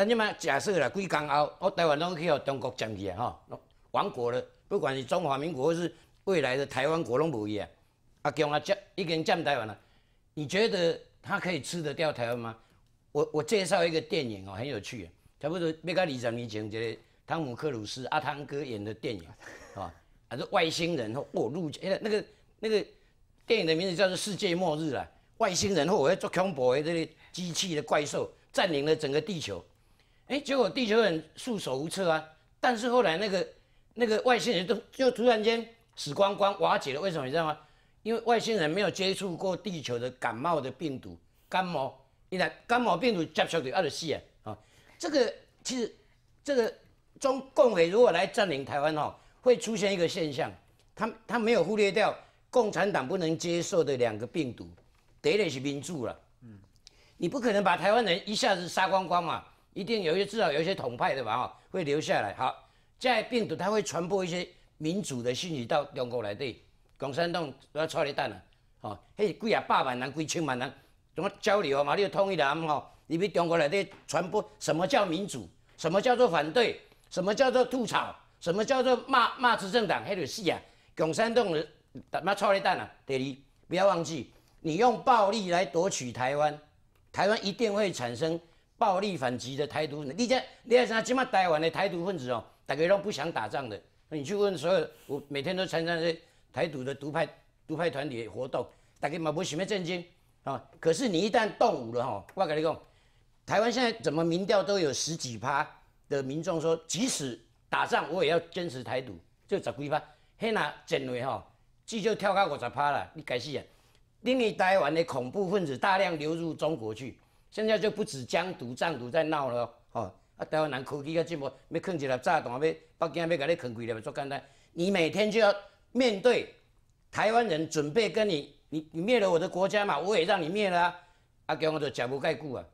咱即摆假设啦，几工后，我台湾拢去互中国占去啊，吼，亡国了。不管是中华民国或是未来的台湾国，拢无伊啊。啊，强啊占已经占台湾了。你觉得他可以吃得掉台湾吗？我我介绍一个电影哦，很有趣，差不多要甲二十年前一个汤姆克鲁斯阿汤哥演的电影，啊，还是外星人哦，入那个那个那个电影的名字叫做《世界末日》啦。外星人或我要做恐怖的这些机器的怪兽占领了整个地球，哎，结果地球人束手无策啊。但是后来那个那个外星人都就突然间死光光瓦解了，为什么你知道吗？因为外星人没有接触过地球的感冒的病毒，感冒，一旦感冒病毒接触到，二十四啊！啊，这个其实这个中共委如果来占领台湾哦，会出现一个现象，他他没有忽略掉共产党不能接受的两个病毒，第一类是民主了，嗯，你不可能把台湾人一下子杀光光嘛，一定有一些至少有一些统派的吧，哈，会留下来。好，在病毒它会传播一些民主的信息到中国来对。共产党都要操你蛋了。好，嘿几啊百万人、几千万人怎么交流嘛？你要统一的吼，你比中国来的传播什么叫民主？什么叫做反对？什么叫做吐槽？什么叫做骂骂执政党？嘿就死啊！共产党的他妈操你蛋啊！第二，不要忘记，你用暴力来夺取台湾，台湾一定会产生暴力反击的台独。你这你看啥？起码台湾的台独分子哦，大家都不想打仗的。你去问所有，我每天都参加这。台独的独派独派团体活动，大家嘛不什么震惊啊！可是你一旦动武了哈，我跟你讲，台湾现在怎么民调都有十几趴的民众说，即使打仗我也要坚持台独，就十几趴。嘿那真为哈，这就跳到五十趴了，你该死啊！另一台湾的恐怖分子大量流入中国去，现在就不止疆独、藏独在闹了哦。啊，台湾人科技个进步，要啃一粒炸弹，要北京要给你啃几粒，做简单。你每天就要。面对台湾人准备跟你，你你灭了我的国家嘛，我也让你灭了啊！啊，给我就讲不盖固啊。